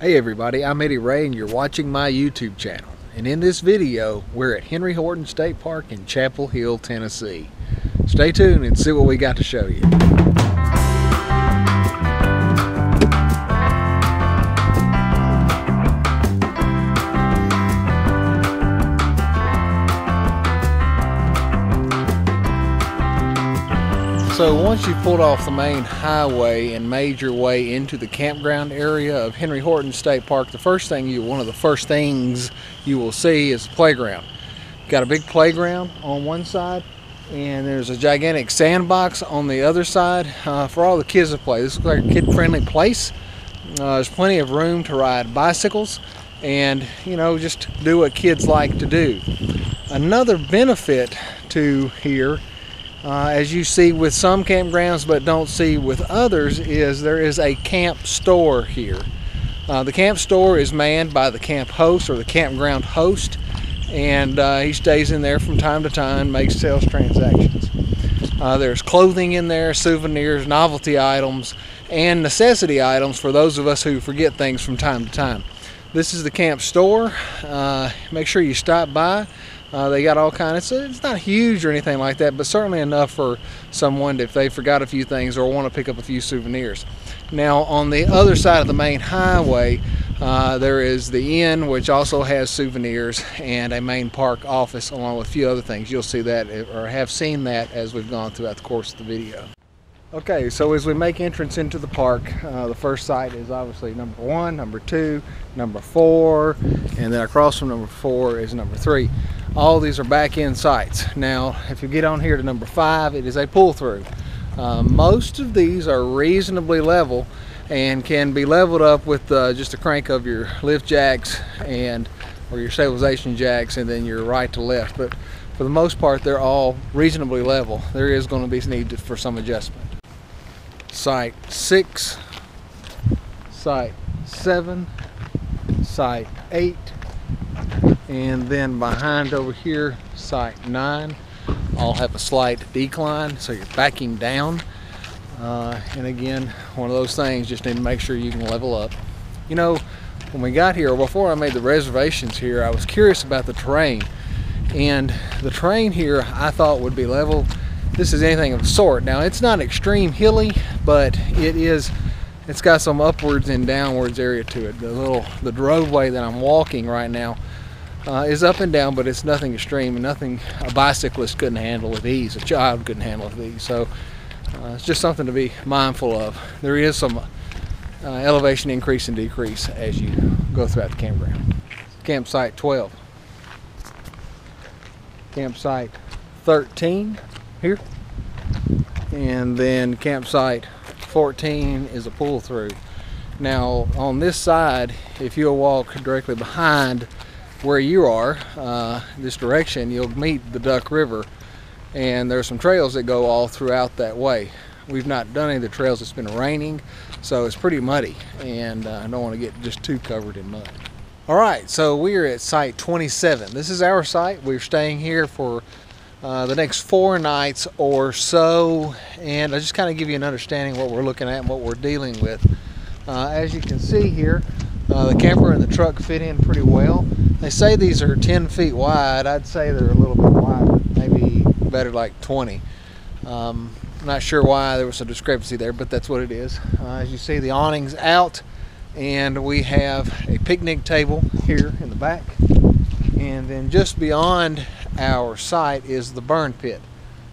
Hey everybody, I'm Eddie Rhea and you're watching my YouTube channel. And in this video, we're at Henry Horton State Park in Chapel Hill, Tennessee. Stay tuned and see what we got to show you. So once you pulled off the main highway and made your way into the campground area of Henry Horton State Park, the first thing you, one of the first things you will see is the playground. Got a big playground on one side and there's a gigantic sandbox on the other side uh, for all the kids to play. This looks like a kid-friendly place. Uh, there's plenty of room to ride bicycles and you know just do what kids like to do. Another benefit to here uh, as you see with some campgrounds but don't see with others is there is a camp store here. Uh, the camp store is manned by the camp host or the campground host and uh, he stays in there from time to time makes sales transactions. Uh, there's clothing in there, souvenirs, novelty items, and necessity items for those of us who forget things from time to time. This is the camp store. Uh, make sure you stop by. Uh, they got all kinds. Of, it's not huge or anything like that, but certainly enough for someone if they forgot a few things or want to pick up a few souvenirs. Now, on the other side of the main highway, uh, there is the inn, which also has souvenirs and a main park office, along with a few other things. You'll see that or have seen that as we've gone throughout the course of the video. Okay, so as we make entrance into the park, uh, the first site is obviously number one, number two, number four, and then across from number four is number three. All these are back end sights. Now, if you get on here to number five, it is a pull through. Uh, most of these are reasonably level and can be leveled up with uh, just a crank of your lift jacks and or your stabilization jacks and then your right to left. But for the most part, they're all reasonably level. There is going to be need for some adjustment site 6, site 7, site 8, and then behind over here, site 9. All have a slight decline, so you're backing down. Uh, and again, one of those things, just need to make sure you can level up. You know, when we got here, before I made the reservations here, I was curious about the terrain. And the terrain here I thought would be level this is anything of the sort. Now it's not extreme hilly, but it is, it's got some upwards and downwards area to it. The little, the roadway that I'm walking right now uh, is up and down, but it's nothing extreme and nothing a bicyclist couldn't handle with ease, a child couldn't handle with ease. So uh, it's just something to be mindful of. There is some uh, elevation increase and decrease as you go throughout the campground. Campsite 12. Campsite 13 here. And then campsite 14 is a pull through. Now on this side, if you'll walk directly behind where you are, uh, this direction, you'll meet the Duck River. And there's some trails that go all throughout that way. We've not done any of the trails, it's been raining, so it's pretty muddy. And uh, I don't want to get just too covered in mud. All right, so we are at site 27. This is our site. We're staying here for uh, the next four nights or so and I just kind of give you an understanding what we're looking at and what we're dealing with. Uh, as you can see here uh, the camper and the truck fit in pretty well. They say these are 10 feet wide. I'd say they're a little bit wider, maybe better like 20. Um, not sure why there was a discrepancy there, but that's what it is. Uh, as you see, the awning's out, and we have a picnic table here in the back. And then just beyond our site is the burn pit.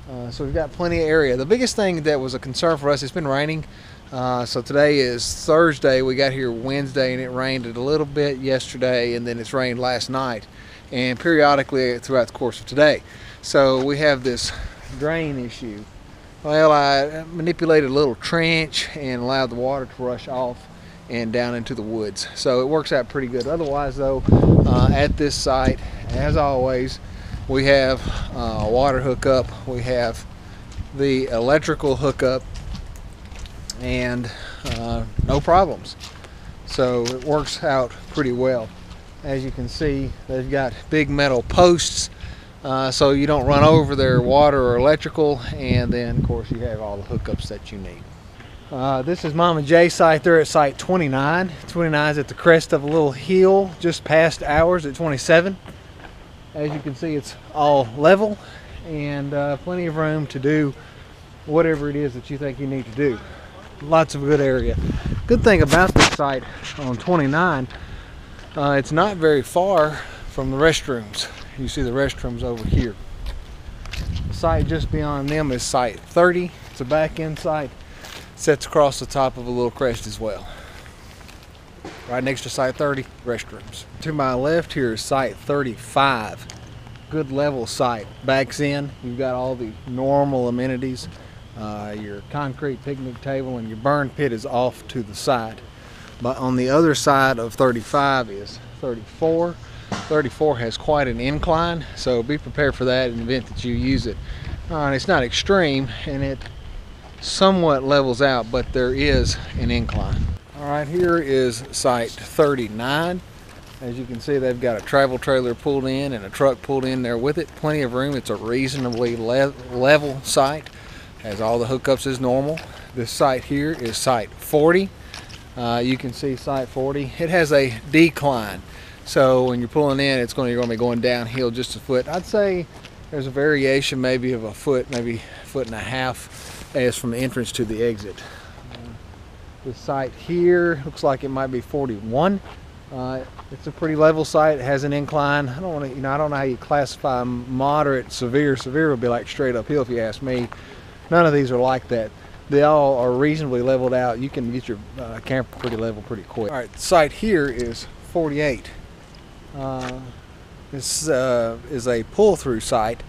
Uh, so we've got plenty of area. The biggest thing that was a concern for us, it's been raining. Uh, so today is Thursday. We got here Wednesday and it rained a little bit yesterday and then it's rained last night and periodically throughout the course of today. So we have this drain issue. Well, I manipulated a little trench and allowed the water to rush off and down into the woods. So it works out pretty good. Otherwise though, uh, at this site, as always, we have uh, water hookup, we have the electrical hookup, and uh, no problems. So it works out pretty well. As you can see, they've got big metal posts uh, so you don't run over their water or electrical, and then of course you have all the hookups that you need. Uh, this is Mama J site. They're at site 29. 29 is at the crest of a little hill just past ours at 27. As you can see, it's all level and uh, plenty of room to do whatever it is that you think you need to do. Lots of good area. Good thing about this site on 29, uh, it's not very far from the restrooms. You see the restrooms over here. The site just beyond them is site 30. It's a back end site. Sets across the top of a little crest as well. Right next to site 30, restrooms. To my left here is site 35. Good level site. Backs in, you've got all the normal amenities. Uh, your concrete picnic table and your burn pit is off to the side. But on the other side of 35 is 34. 34 has quite an incline, so be prepared for that in the event that you use it. Uh, it's not extreme and it somewhat levels out, but there is an incline. All right, here is site 39. As you can see, they've got a travel trailer pulled in and a truck pulled in there with it. Plenty of room. It's a reasonably le level site. Has all the hookups as normal. This site here is site 40. Uh, you can see site 40. It has a decline. So when you're pulling in, it's going to, you're going to be going downhill just a foot. I'd say there's a variation maybe of a foot, maybe foot and a half as from the entrance to the exit. Uh, this site here looks like it might be 41. Uh, it's a pretty level site. It has an incline. I don't want to, you know, I don't know how you classify moderate, severe. Severe would be like straight uphill if you ask me. None of these are like that. They all are reasonably leveled out. You can get your uh, camper pretty level pretty quick. All right, site here is 48. Uh, this uh, is a pull-through site,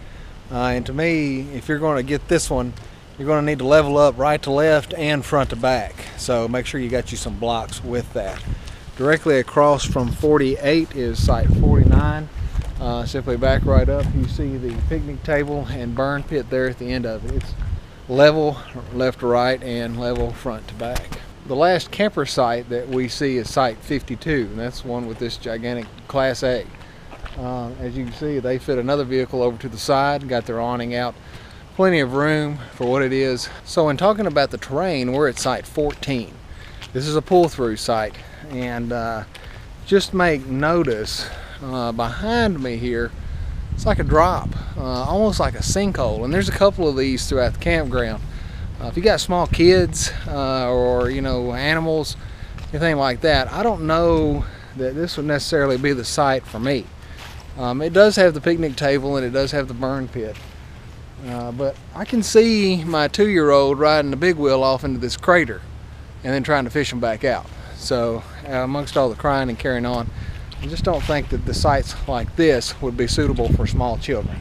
uh, and to me, if you're going to get this one, you're going to need to level up right to left and front to back. So make sure you got you some blocks with that. Directly across from 48 is site 49. Uh, simply back right up, you see the picnic table and burn pit there at the end of it. It's level left to right and level front to back. The last camper site that we see is site 52, and that's one with this gigantic Class A. Uh, as you can see, they fit another vehicle over to the side, got their awning out. Plenty of room for what it is. So in talking about the terrain, we're at site 14. This is a pull-through site, and uh, just make notice uh, behind me here, it's like a drop, uh, almost like a sinkhole. And there's a couple of these throughout the campground. Uh, if you got small kids uh, or you know animals, anything like that, I don't know that this would necessarily be the site for me. Um, it does have the picnic table and it does have the burn pit. Uh, but I can see my two-year-old riding the big wheel off into this crater and then trying to fish him back out. So uh, amongst all the crying and carrying on, I just don't think that the sites like this would be suitable for small children.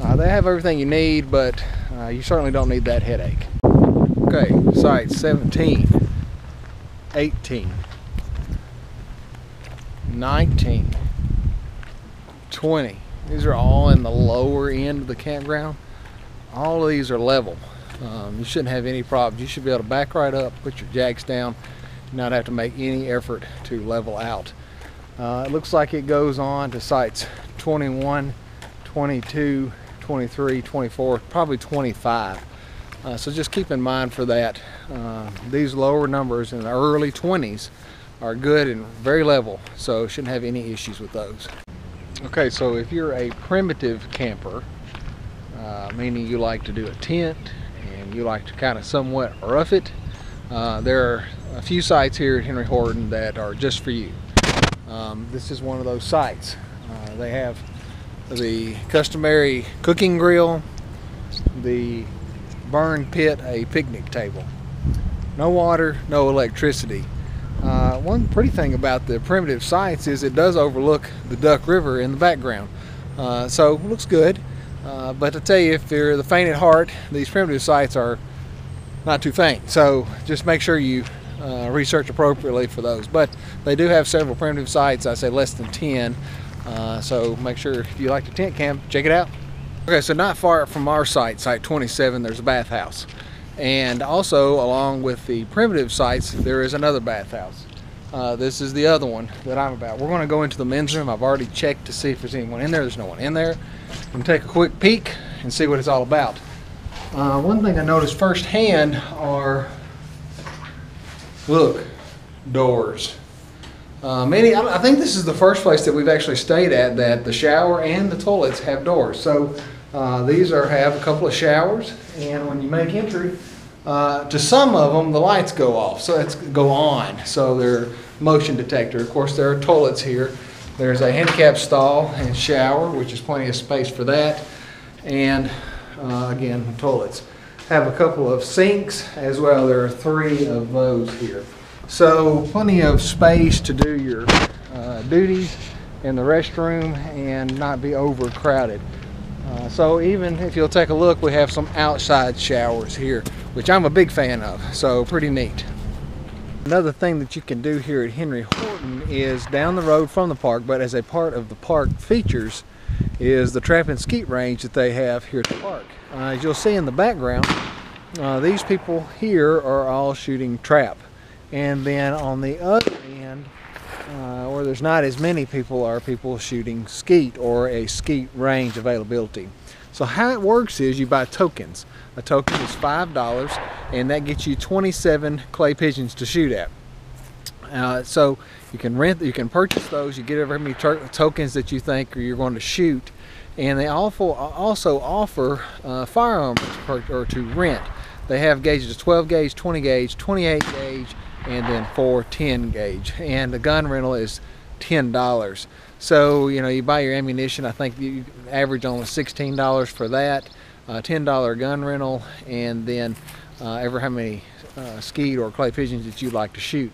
Uh, they have everything you need, but uh, you certainly don't need that headache. Okay, site 17, 18, 19, 20. These are all in the lower end of the campground. All of these are level. Um, you shouldn't have any problems. You should be able to back right up, put your jacks down, not have to make any effort to level out. Uh, it looks like it goes on to sites 21, 22, 23, 24, probably 25. Uh, so just keep in mind for that. Uh, these lower numbers in the early 20s are good and very level, so shouldn't have any issues with those. Okay, so if you're a primitive camper, uh, meaning you like to do a tent and you like to kind of somewhat rough it, uh, there are a few sites here at Henry Horton that are just for you. Um, this is one of those sites. Uh, they have the customary cooking grill, the burn pit, a picnic table. No water, no electricity. Uh, one pretty thing about the primitive sites is it does overlook the Duck River in the background. Uh, so looks good. Uh, but to tell you, if you're the faint at heart, these primitive sites are not too faint. So just make sure you uh, research appropriately for those. But they do have several primitive sites, I say less than 10. Uh, so make sure if you like to tent camp, check it out. Okay, so not far from our site, site 27, there's a bathhouse. And also, along with the primitive sites, there is another bathhouse. Uh, this is the other one that I'm about. We're going to go into the men's room. I've already checked to see if there's anyone in there. There's no one in there. I'm to take a quick peek and see what it's all about. Uh, one thing I noticed firsthand are Look, doors. Uh, many, I I think this is the first place that we've actually stayed at that the shower and the toilets have doors. So uh, these are have a couple of showers, and when you make entry, uh, to some of them the lights go off, so it's go on. So they're motion detector. Of course, there are toilets here. There's a handicap stall and shower, which is plenty of space for that, and uh, again toilets. Have a couple of sinks as well. There are three of those here. So plenty of space to do your uh, duties in the restroom and not be overcrowded. Uh, so even if you'll take a look, we have some outside showers here, which I'm a big fan of. So pretty neat. Another thing that you can do here at Henry Horton is down the road from the park, but as a part of the park features, is the trap and skeet range that they have here at the park. Uh, as you'll see in the background, uh, these people here are all shooting trap. And then on the other end, uh, where there's not as many people, are people shooting skeet or a skeet range availability. So how it works is you buy tokens. A token is $5 and that gets you 27 clay pigeons to shoot at. Uh, so you can rent, you can purchase those, you get however many tokens that you think you're going to shoot and they also, offer uh, firearms or to rent. They have gauges 12 gauge, 20 gauge, 28 gauge, and then 410 gauge. And the gun rental is ten dollars. So you know you buy your ammunition I think you average only sixteen dollars for that uh, ten dollar gun rental and then uh, ever how many uh, skeet or clay pigeons that you'd like to shoot.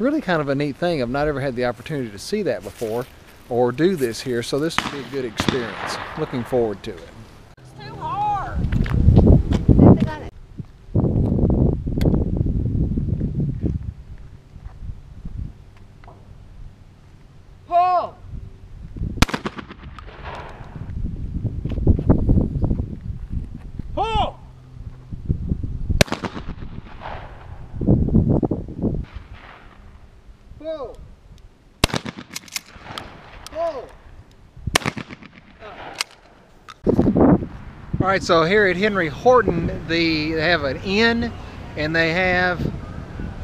Really kind of a neat thing. I've not ever had the opportunity to see that before or do this here. So this will be a good experience. Looking forward to it All right, so here at Henry Horton, the, they have an inn and they have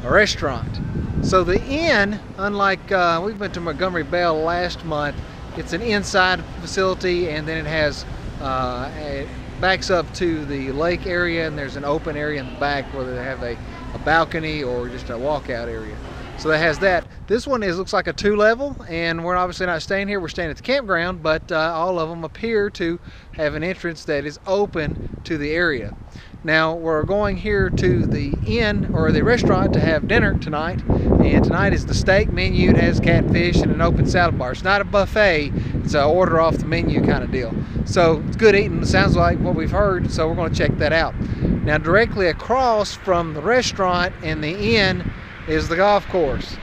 a restaurant. So the inn, unlike uh, we went to Montgomery Bell last month, it's an inside facility and then it has uh, it backs up to the lake area and there's an open area in the back where they have a, a balcony or just a walkout area. So that has that. This one is looks like a two level and we're obviously not staying here. We're staying at the campground, but uh, all of them appear to have an entrance that is open to the area. Now we're going here to the inn or the restaurant to have dinner tonight. And tonight is the steak menu. It has catfish and an open salad bar. It's not a buffet. It's an order off the menu kind of deal. So it's good eating. It sounds like what we've heard. So we're going to check that out. Now directly across from the restaurant and the inn is the golf course.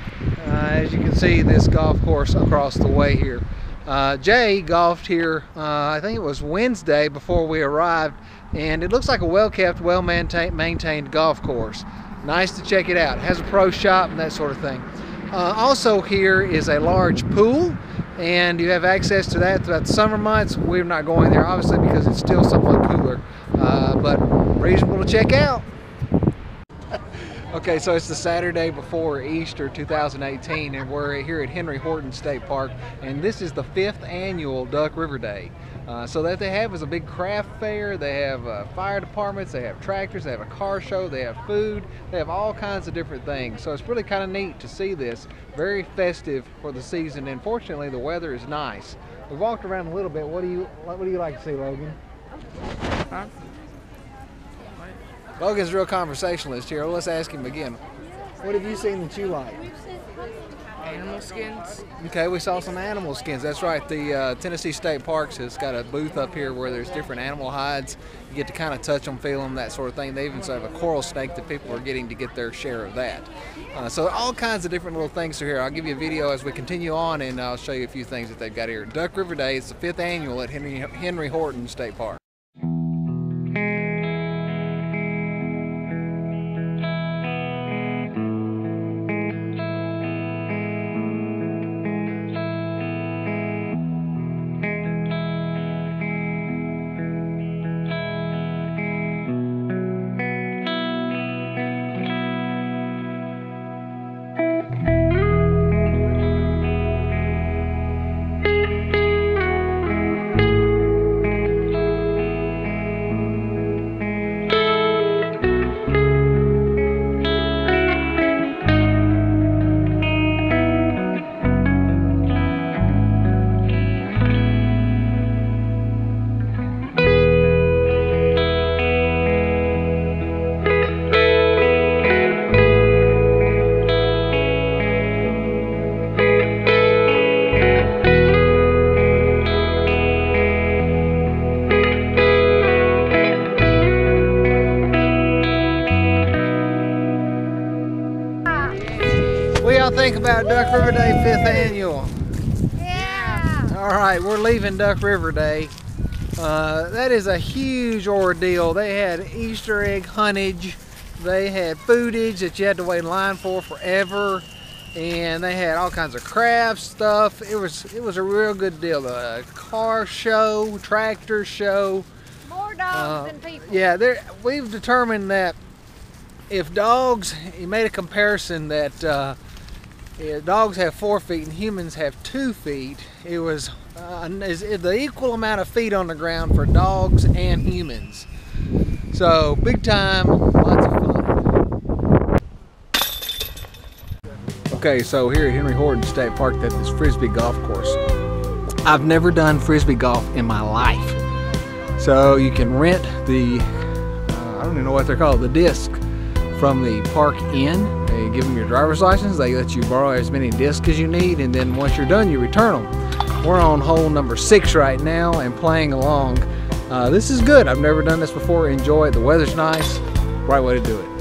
Uh, as you can see, this golf course across the way here. Uh, Jay golfed here, uh, I think it was Wednesday before we arrived, and it looks like a well-kept, well-maintained golf course. Nice to check it out. It has a pro shop and that sort of thing. Uh, also here is a large pool, and you have access to that throughout the summer months. We're not going there, obviously, because it's still somewhat cooler, uh, but reasonable to check out. Okay, so it's the Saturday before Easter 2018, and we're here at Henry Horton State Park, and this is the fifth annual Duck River Day. Uh, so that they have is a big craft fair. They have uh, fire departments, they have tractors, they have a car show, they have food, they have all kinds of different things. So it's really kind of neat to see this. Very festive for the season, and fortunately the weather is nice. We've walked around a little bit. What do you what do you like to see, Logan? Huh? Logan's a real conversationalist here. Let's ask him again. What have you seen that you like? Animal skins. Okay, we saw some animal skins. That's right. The uh, Tennessee State Parks has got a booth up here where there's different animal hides. You get to kind of touch them, feel them, that sort of thing. They even have a coral snake that people are getting to get their share of that. Uh, so all kinds of different little things are here. I'll give you a video as we continue on, and I'll show you a few things that they've got here. Duck River Day. is the fifth annual at Henry Henry Horton State Park. About Duck River Day 5th Annual? Yeah. All right, we're leaving Duck River Day. Uh, that is a huge ordeal. They had Easter egg huntage. They had foodage that you had to wait in line for forever. And they had all kinds of craft stuff. It was it was a real good deal. A car show, tractor show. More dogs Uh, than people. Yeah, there we've determined that if dogs, he made a comparison that uh, dogs have four feet and humans have two feet. It was uh, the equal amount of feet on the ground for dogs and humans. So big time, lots of fun. Okay, so here at Henry Horton State Park, at this frisbee golf course. I've never done frisbee golf in my life. So you can rent the, uh, I don't even know what they're called, the disc from the park inn. They give them your driver's license. They let you borrow as many discs as you need, and then once you're done, you return them. We're on hole number six right now and playing along. Uh, this is good. I've never done this before. Enjoy it. The weather's nice. Right way to do it.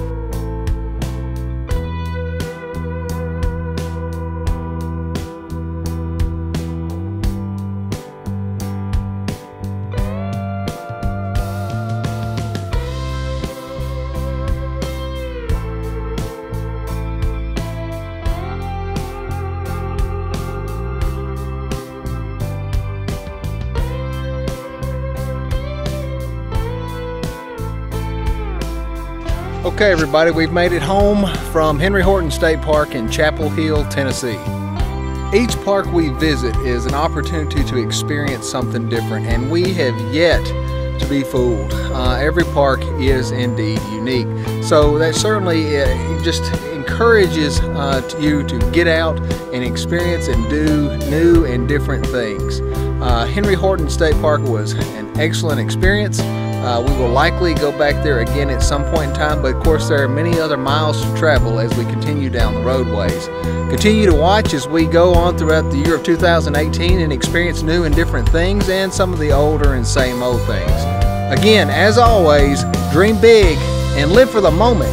Okay, everybody, we've made it home from Henry Horton State Park in Chapel Hill, Tennessee. Each park we visit is an opportunity to experience something different, and we have yet to be fooled. Uh, every park is indeed unique. So that certainly uh, just encourages uh, to you to get out and experience and do new and different things. Uh, Henry Horton State Park was an excellent experience. Uh, we will likely go back there again at some point in time, but of course there are many other miles to travel as we continue down the roadways. Continue to watch as we go on throughout the year of 2018 and experience new and different things and some of the older and same old things. Again, as always, dream big and live for the moment